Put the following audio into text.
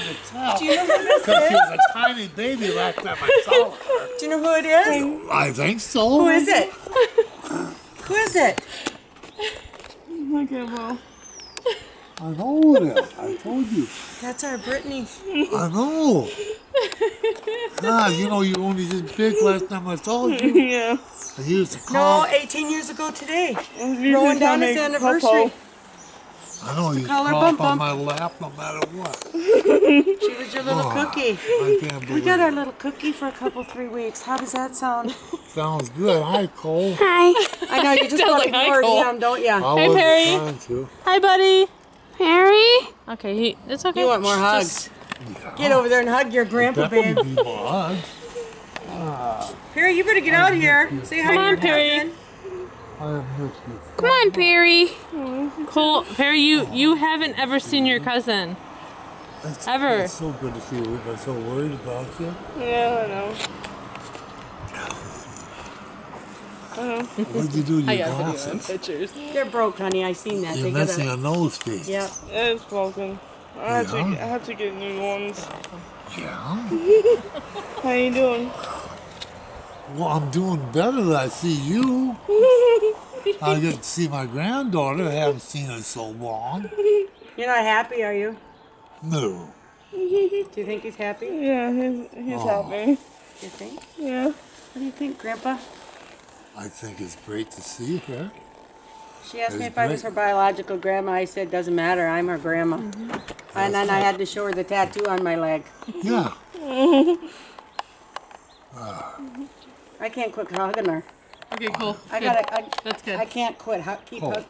hard to tell. Do you know who this Because she was a tiny baby last time I saw her. Do you know who it is? I think so. Who is it? Who is it? Okay, well. I know it is. I told you. That's our Brittany. I know. God, you know, you only this big last time I saw you. Yeah. I used to No, 18 years ago today. Usually Rolling down call me his anniversary. Popo. I know you to Call her crawl Bum on Bum. my lap no matter what. She was your little Oh, cookie. I can't believe We got our little cookie for a couple, three weeks. How does that sound? Sounds good. Hi, Cole. Hi. I know, you just Sounds want to like hi, ignore Cole. him, don't you? I Hey, wasn't Perry. trying. Hi, buddy. Perry. Okay, he, it's okay. You want more Just- hugs. Get over there and hug your grandpa, That babe. be more hugs. Perry, you better get out of here. Say hi Come to on, your Perry. cousin. I have missed you. Come on, Perry. Cole, Perry, you you haven't ever seen your cousin. It's, Ever. It's so good to see you. I'm so worried about you. Yeah, I know. What'd you do to I your got video and glasses? pictures. They're broke, honey. I seen that. You're They missing gotta. a nose piece. Yep. It's broken. I had, to, I had to get new ones. Yeah. How you doing? Well, I'm doing better. Than I see you. I get to see my granddaughter. I haven't seen her so long. You're not happy, are you? No. Do you think he's happy? Yeah, he's, he's Oh. happy. You think? Yeah. What do you think, Grandpa? I think it's great to see her. She asked me That's if I was her biological grandma. I said, doesn't matter. I'm her grandma. Mm-hmm. And then I had to show her the tattoo on my leg. Yeah. I can't quit hugging her. Okay, cool. I Good. gotta. I, That's good. I can't quit. Hu- keep Oh. hug-